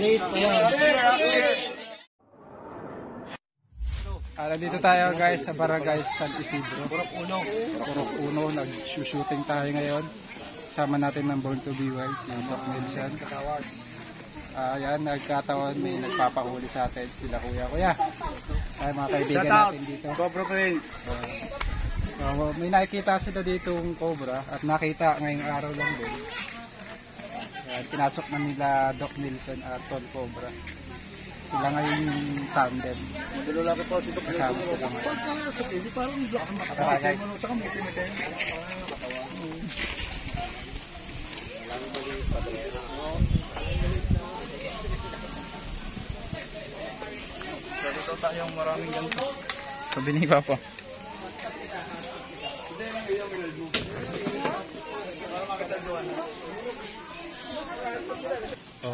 Maliit pa yan. Ah, dito tayo guys sa Barangay San Isidro. Purok Uno. Purok Uno. Nag-shooting tayo ngayon. Sama natin ng Born to Be Wild, si Doc Nelson. Ah, yan, nagkatawan, may nagpapahuli sa atin sila kuya. Kuya, ay mga kaibigan natin dito. Cobra Prince. So, may nakikita sila dito ng cobra at nakita ngayong araw lang din. Ayan, pinasok na nila Doc Nilsson at Tol Cobra. Sila ngayon yung tandem. Madalo ko po si Dr. Kasama sila ngayon. Pagkakasok, hindi parang black ang Tara, guys. Tsaka may pinagay. Dito tayong maraming ganito. Sabi ni Papa.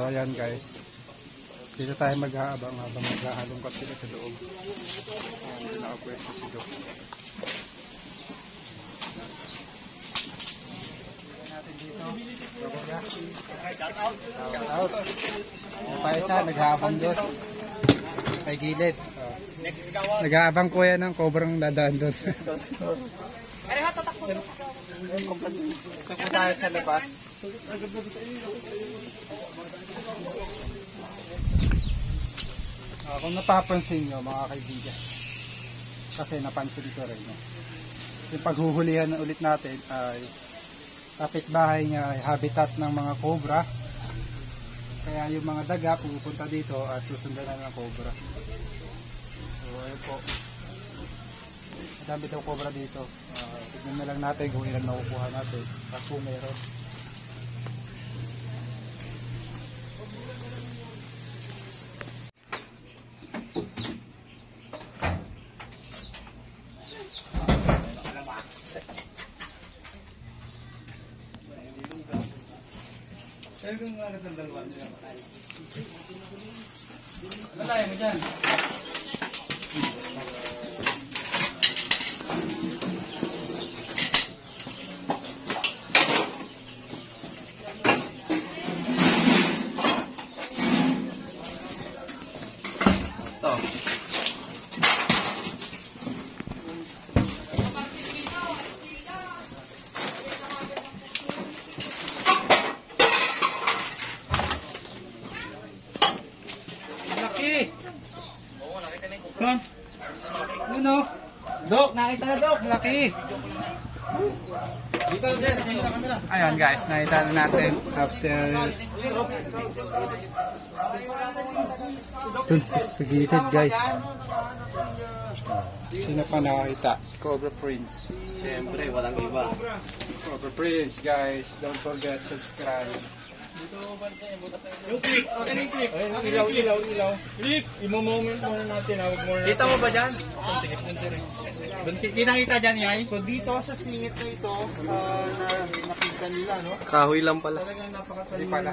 Oh, ayan guys. Dito tayo mag-aabang habang maghahalongkat sila sa loob. Ayan, dito nakapwesto si Doc. Shout out. Yung pa isa, nag-aabang doon. Kay gilid. Oh. Nag-aabang kuya ng cobrang dadaan doon. Ito tayo sa labas. Ah, kung napapansin nyo mga kaibigan, kasi napansin ko rin, no? yung paghuhulihan na ulit natin ay kapitbahay niya ay habitat ng mga cobra. Kaya yung mga daga pupunta dito at susundan na ng cobra. So, ayun po. Madami daw cobra dito. Uh, tignan na lang natin kung ilan nakukuha natin. At kung meron. Lalaya mo. Laki! Saan? Yun o. Dok, nakita na Dok. Laki. Dito, dito, dito sa camera. Ayan guys, nakita na natin after dun sa, sa gilid guys. Sino pa nakakita? Si Cobra Prince. Siyempre, walang iba. Cobra Prince guys, don't forget subscribe. Yung clip, na yung clip. Ilaw, ilaw, ilaw. Clip, imo-moment muna natin. Huwag muna Kita mo ba dyan? Kita-kita dyan yan. So dito sa singit na ito, ah, na nakita nila, no? Kahoy lang pala. Talagang napakatalino pala.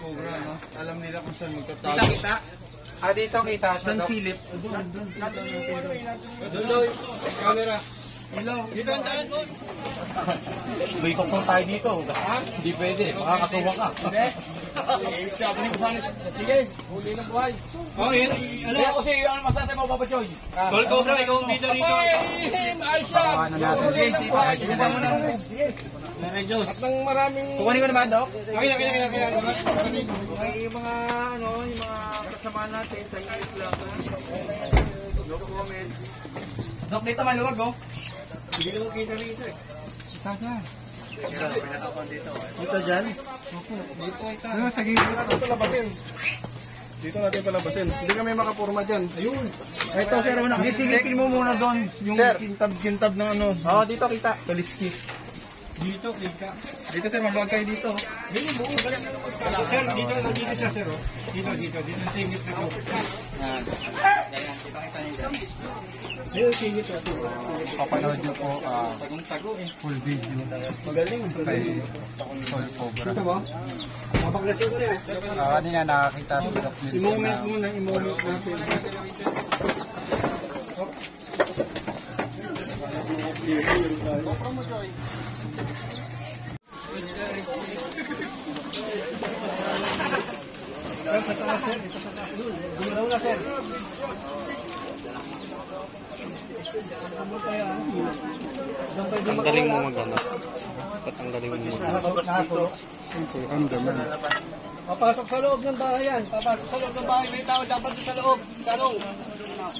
cobra, no? Alam nila kung saan magtatago. Kita kita? Ah, dito kita siya. Saan Dok. silip? Doon, doon. Doon daw. Camera. Ilaw. Dito ang daan doon. May kokong tayo dito. Ha? Hindi pwede. Makakatuwa ka. Sabi ni Kusalit. Sige, huli ng buhay. Oh, yun. Ano? Kaya kasi ano masasabi mo, Papa Joy? Call ko ka, ikaw bida rito. Ano natin? Kahit sila mo na. Mary Diyos. At ng maraming... Kukunin ko naman, Dok? Okay okay okay na. May mga, ano, yung mga kasama natin. No comment. Dok, dito maluwag oh. Hindi ko kita rito eh. Kita dyan. Dito dyan? Dito Ano sa gilid? Dito labasin. Dito natin palabasin. Hindi kami makapurma dyan. Ayun. Ito, sir, una. Silipin mo muna doon. Yung kintab-kintab ng ano. Oo, dito kita. Taliski. Dito, kita. Dito, sir, maluwag kayo dito. Dito, buo. Sir, dito, dito siya, sir. oh. Dito, dito. Dito, singit na ito. Yan. Dito, singit na ito. Papanood nyo po ah, Tago eh. full video Magaling. kay Tol Cobra. Ito ba? Mapaglasyon ko rin. Ah, kanina nakakita si Doc Nilsson I-moment na muna, i-moment natin. Ang galing mo magano. Ba't ang galing mo magano? Naso. Simple, handyman. Papasok sa loob ng bahay yan. Papasok sa loob ng bahay. May tao dapat doon sa loob. Tanong.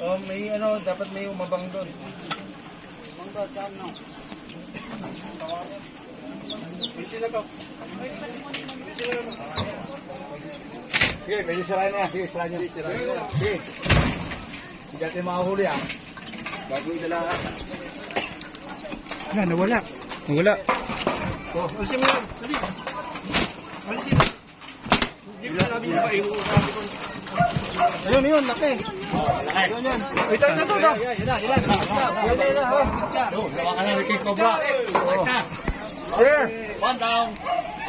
Oh, may ano, dapat may umabang doon. Bangga, dyan no. Sige, pwede sirahin niya. Sige, sirahin niya. Sige. Hindi natin makahuli ah. Bago idalahan. Wala, nawala. Wala. Oh, alisin mo yan. Dali. Alisin. Hindi ko sinabi niya ba, sabi. Ayun, yun, laki. Ayun, yun. Ay, tayo na to, no? Yan, yan, yan. Yan, yan, yan, ha? Gawa ka na rin kay Cobra. Oh. Here. One down.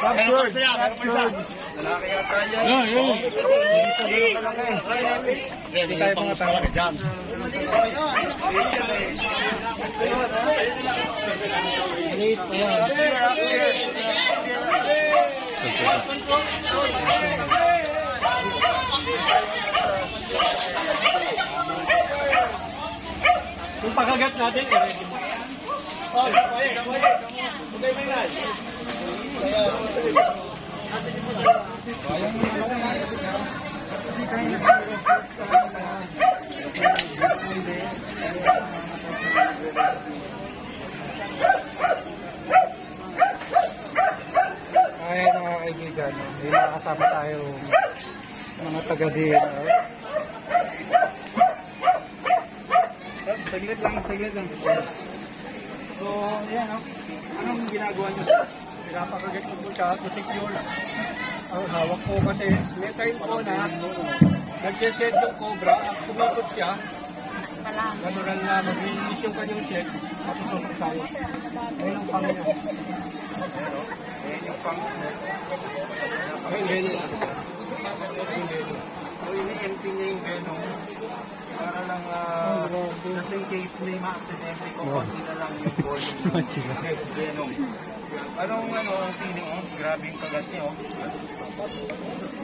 Captured. Captured. Yun, yun. Dito, kalaki. Hindi tayo mga talaga dyan. Maliit pa yan. Pakagat natin. Oh, kapaye, kapaye. Bugay mo yan. Ay, mga kaibigan, no? may makakasama tayo mga taga Saglit lang, lang. So, yan o. Anong ginagawa nyo? Pinapakagat ko po siya to secure. Ang hawak ko kasi may time po na nag-set yung cobra at kumikot siya. Natural na mag-release yung kanyang tapos susok tayo. Ayun ang pang niya. Ayun yung pang niya. Ayun, venom. Yung venom. So, ini-empty niya yung venom para lang ah, just in case may ma-accidente ko, konti na lang yung volume ng venom. Anong ano ang feeling oh? Grabe yung kagat niya oh.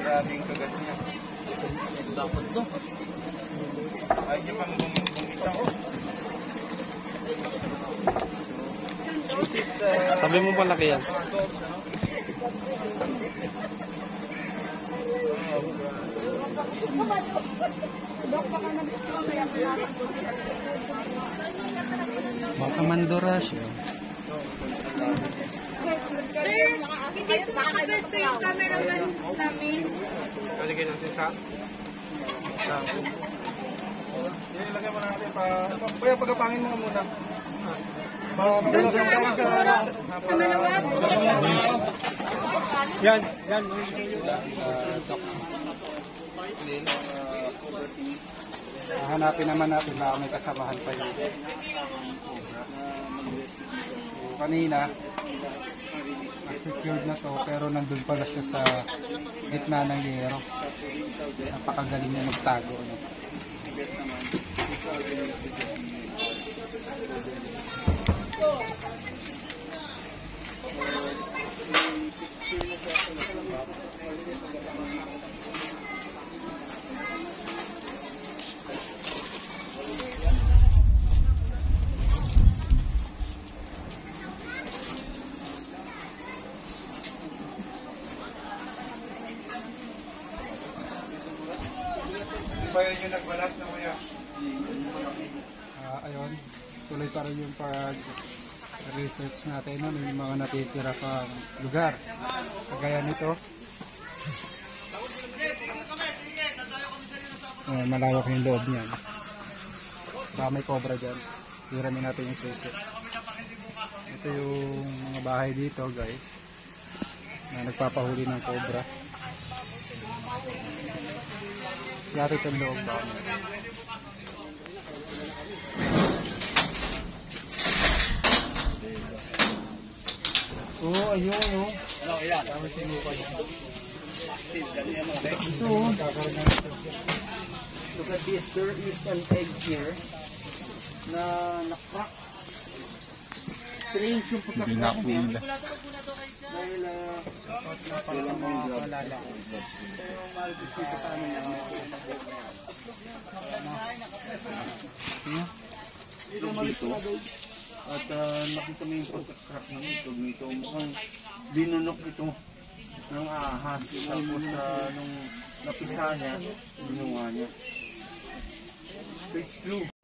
Grabe yung kagat niya. Dapat to. Ay, di pang bum bumitaw. This is uh, Sabi mo pa laki yan. Baka mandura siya. Sir, hindi po makabesto yung cameraman namin. Lalagay natin sa sa ilagay mo natin pa. Kaya pagkapangin mo muna. Pa, pero sa mga sa Sa Malawag. Yan, yan. Hanapin naman natin na may kasamahan pa yun. Kanina, secured na to pero nandun pala siya sa gitna ng yero. Napakagaling niya magtago. No? Yun yung nagbalat na kuya. Ah, ayun, tuloy pa rin yung pag research natin no, yung mga natitira pa lugar. Kagaya nito. Eh, malawak yung loob niya. Baka may cobra dyan. Hiramin natin yung susi. Ito yung mga bahay dito guys. Na nagpapahuli ng cobra. Yari itong loob ba? Oo, oh, ayun, oh. Ito, oh. Look at this, there is an egg here na na-crack. strange yung Hindi na ako hila. Dahil, ah, Wala Itlog dito. At ah, nakita mo yung pagkakrap ng itlog nito. Mukhang binunok ito ng ahas. Tapos ah, nung napisa niya, ginawa niya. Page 2.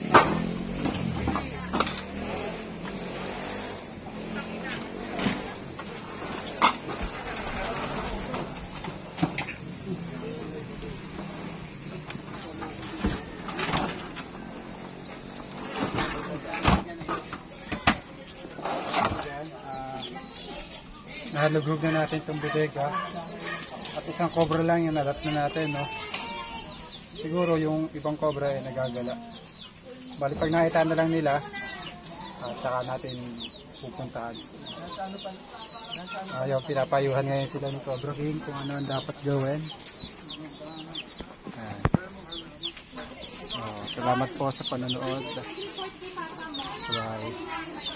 Nahalugog na natin itong bodega. At isang cobra lang yung nalat na natin, no? Siguro yung ibang cobra ay nagagala. Bali pag nakita na lang nila, at saka natin pupuntahan. Ayaw, pinapayuhan ngayon sila ni Cobra King kung ano ang dapat gawin. Ayan. Oh, salamat po sa panonood. Bye.